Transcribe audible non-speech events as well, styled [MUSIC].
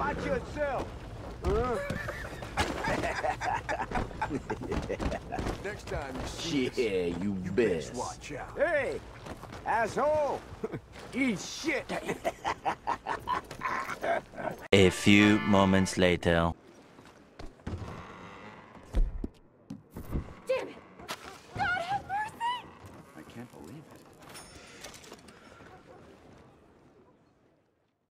Watch yourself. Huh? Next time you see yeah, you, you best. watch out. Hey, asshole! [LAUGHS] Eat shit! [LAUGHS] A few moments later. Damn it! God have mercy! I can't believe it.